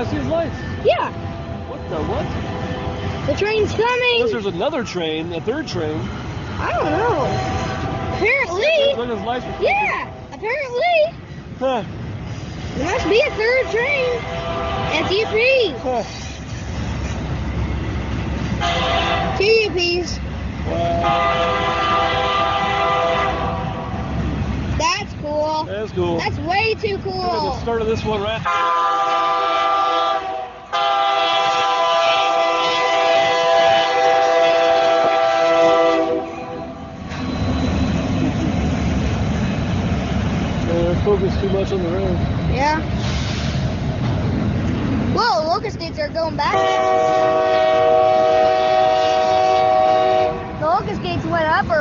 I see his lights. Yeah, What the what? the train's coming. Unless there's another train, a third train. I don't know. Apparently, Look at his lights. yeah, apparently, Huh. there must be a third train. SUP. Huh. Two UPs. That's cool. That's cool. That's way too cool. the start of this one right Focus too much on the road. Yeah. Whoa, locust gates are going back. The locust gates went up early.